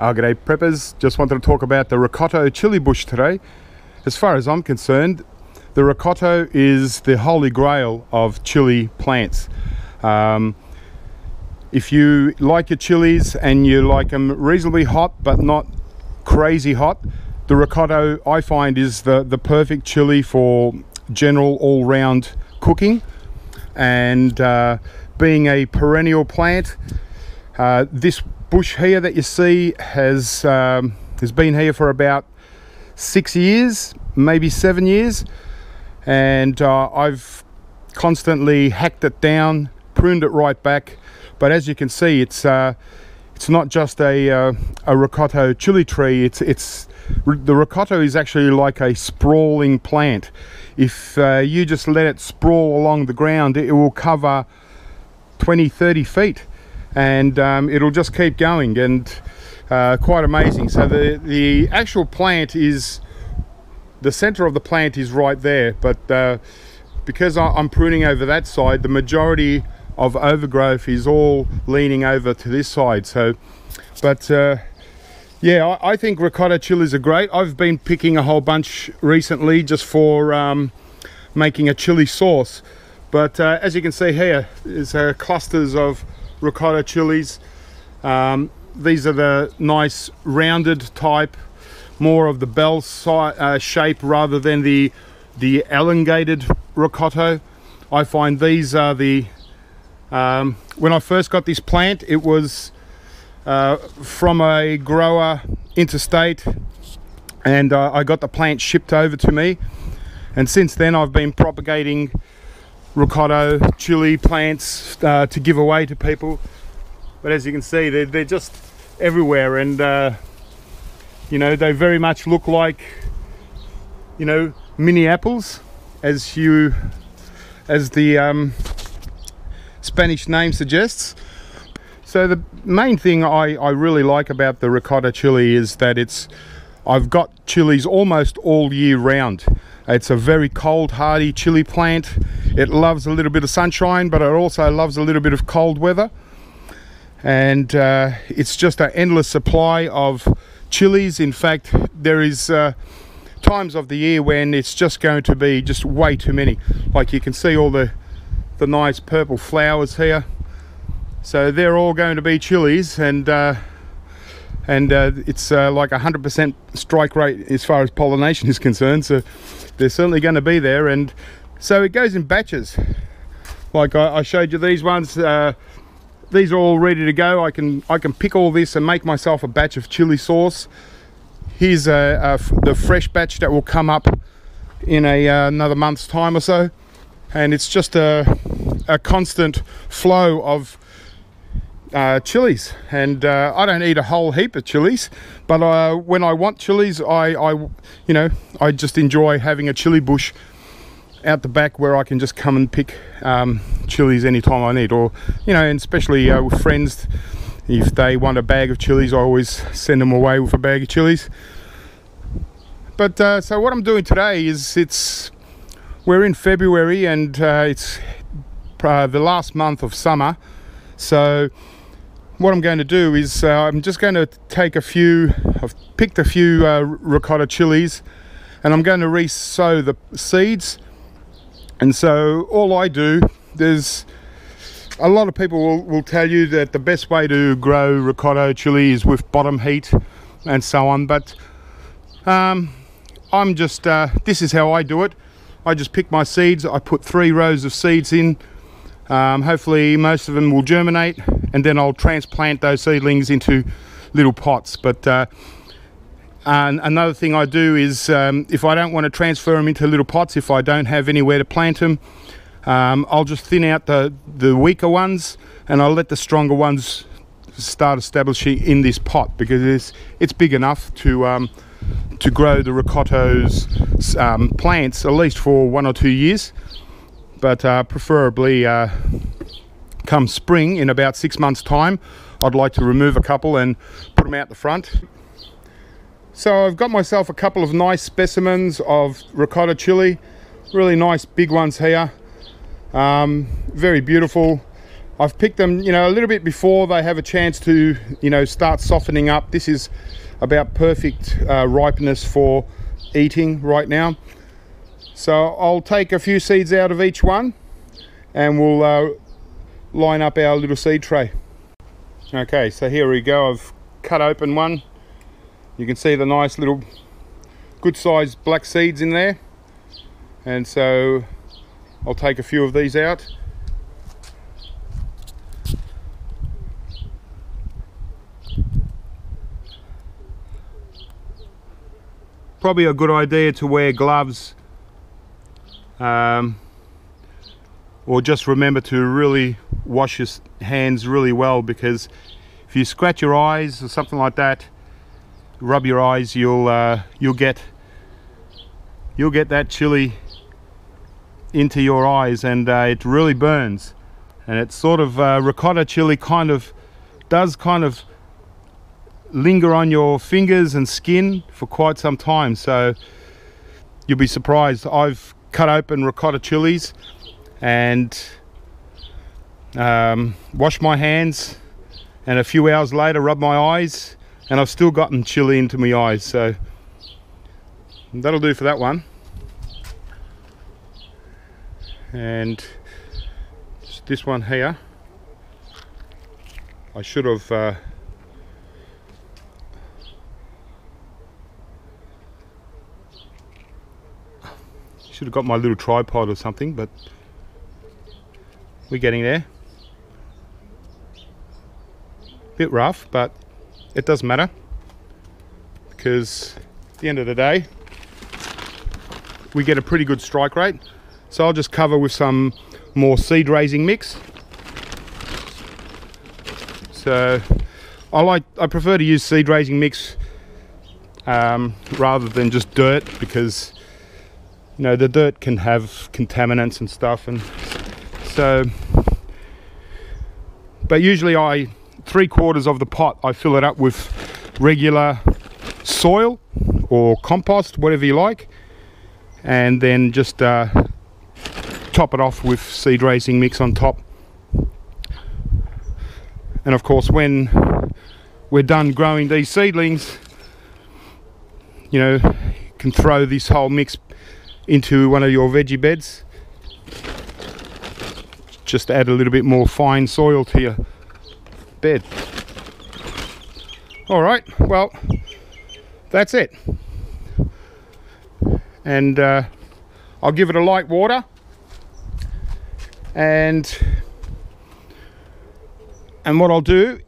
Uh, g'day preppers, just wanted to talk about the Rocoto chili bush today. As far as I'm concerned, the Rocoto is the holy grail of chili plants. Um, if you like your chilies and you like them reasonably hot but not crazy hot, the Rocoto I find is the, the perfect chili for general all-round cooking and uh, being a perennial plant uh, this bush here that you see has um, has been here for about six years maybe seven years. And uh, I've constantly hacked it down pruned it right back. But as you can see it's uh, it's not just a, uh, a rocoto chili tree. It's it's the rocoto is actually like a sprawling plant. If uh, you just let it sprawl along the ground it will cover 20 30 feet and um, it'll just keep going and uh, quite amazing. So the the actual plant is the center of the plant is right there but uh, because I'm pruning over that side the majority of overgrowth is all leaning over to this side. So but uh, yeah I, think rocoto chilies are great. I've been picking a whole bunch recently just for um, making a chili sauce. But uh, as you can see here is uh, clusters of rocoto chilies. Um, these are the nice rounded type, more of the bell uh, shape rather than the the elongated rocoto. I find these are the um, when I first got this plant it was uh, from a grower interstate and uh, I got the plant shipped over to me and since then I've been propagating rocoto chili plants uh, to give away to people. But as you can see they're, they're just everywhere and uh, you know they very much look like you know mini apples as you as the um, Spanish name suggests. So the main thing I, I really like about the rocoto chili is that it's I've got chilies almost all year round. It's a very cold hardy chili plant. It loves a little bit of sunshine, but it also loves a little bit of cold weather. And uh, it's just an endless supply of chilies. In fact, there is uh, times of the year when it's just going to be just way too many. Like you can see all the, the nice purple flowers here. So they're all going to be chilies and uh, and uh, it's uh, like a 100% strike rate as far as pollination is concerned so they're certainly going to be there and so it goes in batches. Like I, I showed you these ones uh, these are all ready to go. I can I can pick all this and make myself a batch of chili sauce. Here's a, the fresh batch that will come up in a uh, another month's time or so. And it's just a, a constant flow of uh, chilies. And uh, I don't eat a whole heap of chilies but uh, when I want chilies I, I you know I just enjoy having a chili bush out the back where I can just come and pick um, chilies anytime I need or you know and especially uh, with friends if they want a bag of chilies I always send them away with a bag of chilies. But uh, so what I'm doing today is it's we're in February and uh, it's the last month of summer. So what I'm going to do is uh, I'm just going to take a few, I've picked a few uh, rocoto chilies and I'm going to re-sow the seeds and so all I do there's a lot of people will, will tell you that the best way to grow rocoto chili is with bottom heat and so on but um, I'm just uh, this is how I do it. I just pick my seeds I put three rows of seeds in. Um, hopefully most of them will germinate and then I'll transplant those seedlings into little pots. But uh, and another thing I do is um, if I don't want to transfer them into little pots if I don't have anywhere to plant them um, I'll just thin out the the weaker ones and I'll let the stronger ones start establishing in this pot because it's it's big enough to um, to grow the rocoto's um, plants at least for one or two years. But uh, preferably uh, come spring in about six months time I'd like to remove a couple and put them out the front so I've got myself a couple of nice specimens of rocoto chili really nice big ones here um, very beautiful I've picked them, you know, a little bit before they have a chance to, you know, start softening up. This is about perfect uh, ripeness for eating right now. So I'll take a few seeds out of each one and we'll uh, line up our little seed tray. Okay, so here we go. I've cut open one. You can see the nice little good sized black seeds in there. And so I'll take a few of these out. Probably a good idea to wear gloves um, or just remember to really wash your hands really well because if you scratch your eyes or something like that rub your eyes you'll uh, you'll get you'll get that chili into your eyes and uh, it really burns. And it's sort of uh, rocoto chili kind of does kind of linger on your fingers and skin for quite some time. So you'll be surprised. I've cut open rocoto chilies and um, wash my hands and a few hours later rub my eyes and I've still gotten chili into my eyes so that'll do for that one and this one here I should have uh, Should have got my little tripod or something, but we're getting there. Bit rough, but it doesn't matter because at the end of the day, we get a pretty good strike rate. So I'll just cover with some more seed raising mix. So I like, I prefer to use seed raising mix um, rather than just dirt because you know the dirt can have contaminants and stuff and so but usually I three quarters of the pot I fill it up with regular soil or compost whatever you like and then just uh, top it off with seed raising mix on top. And of course when we're done growing these seedlings you know you can throw this whole mix into one of your veggie beds. Just add a little bit more fine soil to your bed all right well that's it. And uh, I'll give it a light water. And and what I'll do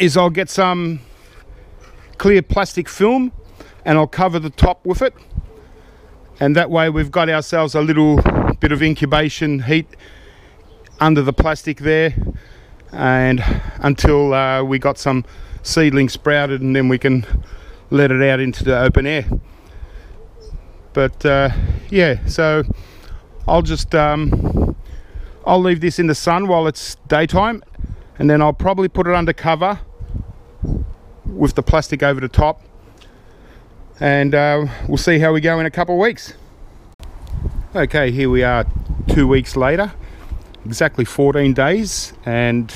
is I'll get some clear plastic film and I'll cover the top with it. And that way we've got ourselves a little bit of incubation heat under the plastic there and until uh, we got some seedlings sprouted and then we can let it out into the open air. But uh, yeah so I'll just um, I'll leave this in the sun while it's daytime and then I'll probably put it under cover with the plastic over the top. And uh, we'll see how we go in a couple of weeks. Okay, here we are two weeks later, exactly 14 days, and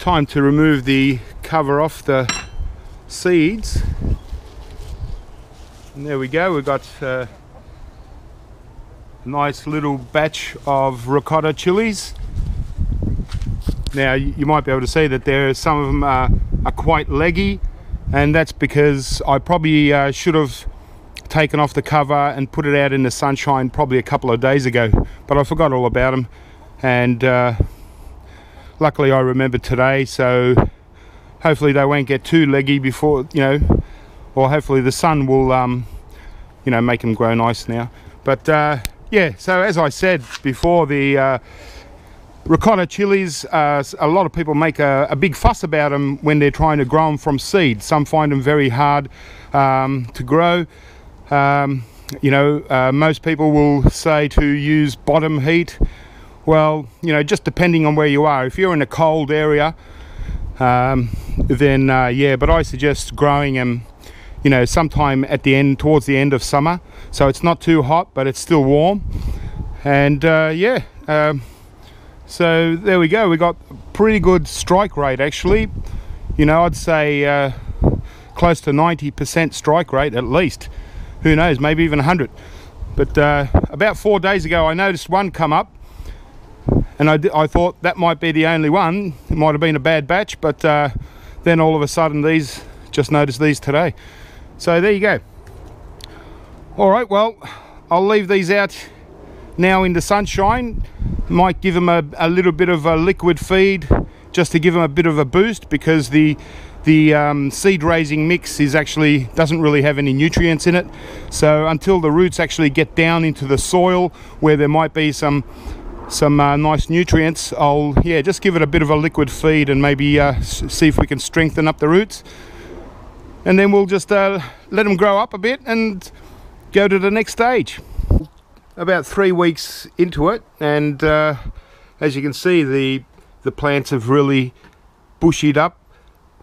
time to remove the cover off the seeds. And there we go, we've got uh, a nice little batch of rocoto chilies. Now you might be able to see that there are some of them are, are quite leggy and that's because I probably uh, should have taken off the cover and put it out in the sunshine probably a couple of days ago but I forgot all about them and uh, luckily I remember today so hopefully they won't get too leggy before you know or hopefully the sun will um, you know make them grow nice now. But uh, yeah so as I said before the uh, rocoto chilies uh, a lot of people make a, a, big fuss about them when they're trying to grow them from seed some find them very hard um, to grow. Um, you know uh, most people will say to use bottom heat well you know just depending on where you are if you're in a cold area um, then uh, yeah but I suggest growing them you know sometime at the end towards the end of summer so it's not too hot but it's still warm and uh, yeah um, so there we go we got a pretty good strike rate actually. You know, I'd say uh, close to 90% strike rate at least. Who knows, maybe even 100. But uh, about four days ago, I noticed one come up, and I, I thought that might be the only one. It might have been a bad batch, but uh, then all of a sudden, these just noticed these today. So there you go. All right, well, I'll leave these out now in the sunshine. Might give them a, a little bit of a liquid feed just to give them a bit of a boost because the the um, seed raising mix is actually doesn't really have any nutrients in it so until the roots actually get down into the soil where there might be some some uh, nice nutrients. I'll yeah just give it a bit of a liquid feed and maybe uh, see if we can strengthen up the roots. And then we'll just uh, let them grow up a bit and go to the next stage. About three weeks into it and uh, as you can see the the plants have really bushied up.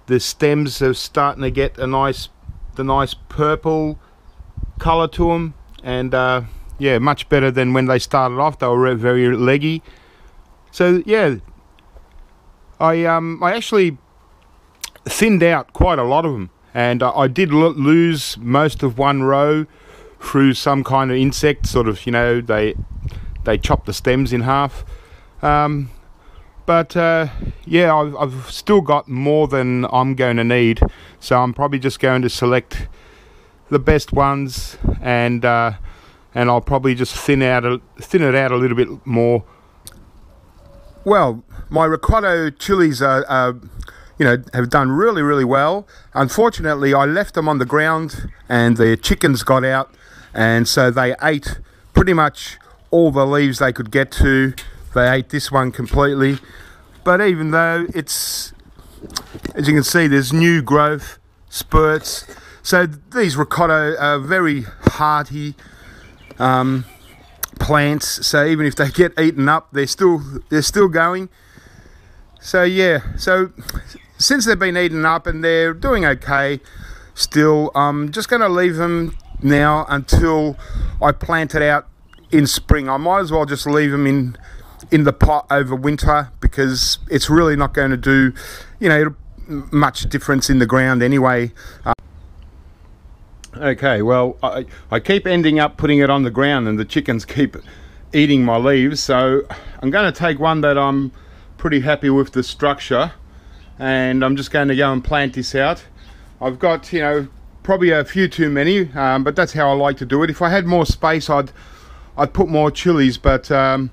The stems are starting to get a nice the nice purple color to them and uh, yeah much better than when they started off. They were very leggy. So yeah I um I actually thinned out quite a lot of them. And uh, I did lose most of one row through some kind of insect sort of you know they they chopped the stems in half. Um, but uh, yeah I've, I've, still got more than I'm going to need. So I'm probably just going to select the best ones and uh, and I'll probably just thin out a, thin it out a little bit more. Well my rocoto chilies are, are you know have done really really well. Unfortunately I left them on the ground and the chickens got out. And so they ate pretty much all the leaves they could get to. They ate this one completely. But even though it's as you can see there's new growth spurts. So these rocoto are very hearty um, plants so even if they get eaten up they're still they're still going so yeah so since they've been eaten up and they're doing okay still I'm just going to leave them now until I plant it out in spring I might as well just leave them in in the pot over winter because it's really not going to do, you know, much difference in the ground anyway. Uh, okay, well, I, I keep ending up putting it on the ground and the chickens keep eating my leaves. So I'm going to take one that I'm pretty happy with the structure and I'm just going to go and plant this out. I've got, you know, probably a few too many, um, but that's how I like to do it. If I had more space, I'd I'd put more chilies, but um,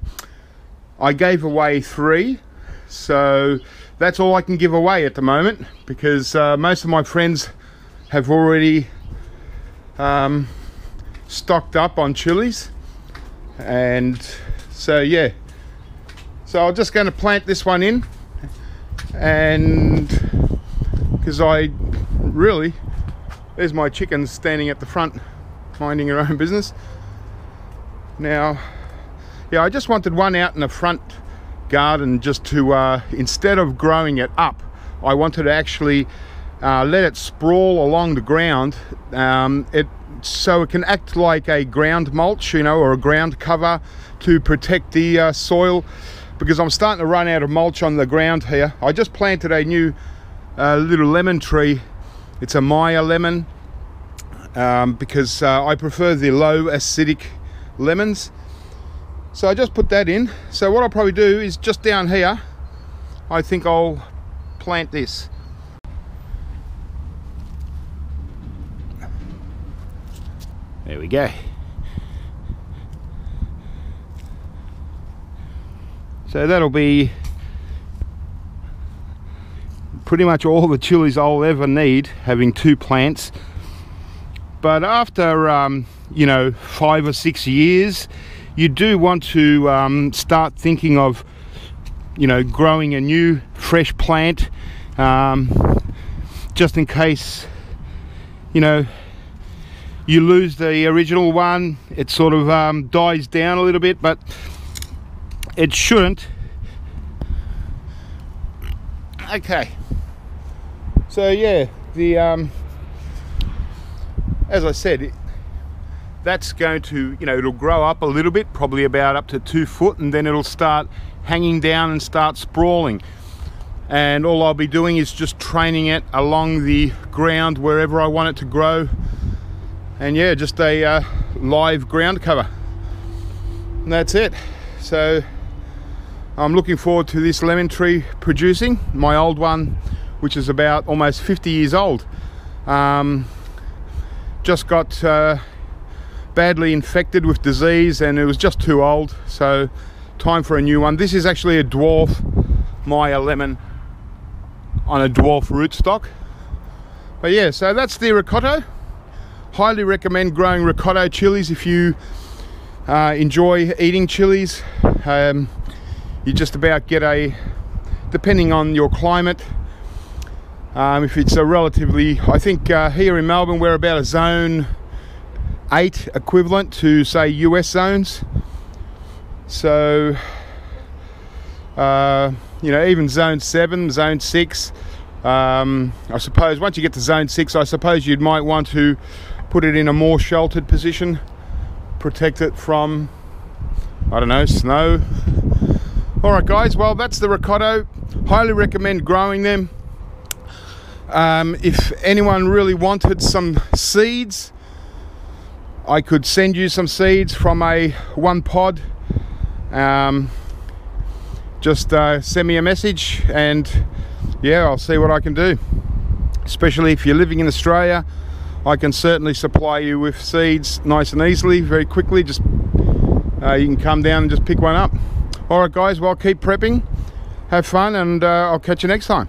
I gave away three, so that's all I can give away at the moment because uh, most of my friends have already um, stocked up on chilies. And so yeah. So I'm just going to plant this one in. And because I really there's my chickens standing at the front minding their own business. Now yeah I just wanted one out in the front garden just to uh, instead of growing it up I wanted to actually uh, let it sprawl along the ground um, it so it can act like a ground mulch you know or a ground cover to protect the uh, soil because I'm starting to run out of mulch on the ground here I just planted a new uh, little lemon tree it's a Meyer lemon um, because uh, I prefer the low acidic lemons so I just put that in. So what I'll probably do is just down here, I think I'll plant this. There we go. So that'll be pretty much all the chilies I'll ever need having two plants but after um, you know five or six years you do want to um, start thinking of you know growing a new fresh plant um, just in case you know you lose the original one it sort of um, dies down a little bit but it shouldn't. Okay. So yeah the um, as I said it, that's going to, you know, it'll grow up a little bit, probably about up to two foot, and then it'll start hanging down and start sprawling. and all I'll be doing is just training it along the ground wherever I want it to grow and yeah just a uh, live ground cover. And that's it. So I'm looking forward to this lemon tree producing my old one which is about almost 50 years old. Um, just got uh, badly infected with disease and it was just too old. So time for a new one. This is actually a dwarf Meyer lemon on a dwarf rootstock. But yeah, so that's the rocoto. Highly recommend growing rocoto chilies if you uh, enjoy eating chilies. Um, you just about get a, depending on your climate, um, if it's a relatively, I think uh, here in Melbourne we're about a zone 8 equivalent to say US zones. So uh, you know, even zone seven, zone six. Um, I suppose once you get to zone six, I suppose you might want to put it in a more sheltered position, protect it from, I don't know, snow. All right, guys. Well, that's the rocoto. Highly recommend growing them. Um, if anyone really wanted some seeds, I could send you some seeds from a one pod. Um, just uh, send me a message and yeah, I'll see what I can do. Especially if you're living in Australia, I can certainly supply you with seeds nice and easily, very quickly. Just uh, you can come down and just pick one up. All right, guys. Well, keep prepping, have fun, and uh, I'll catch you next time.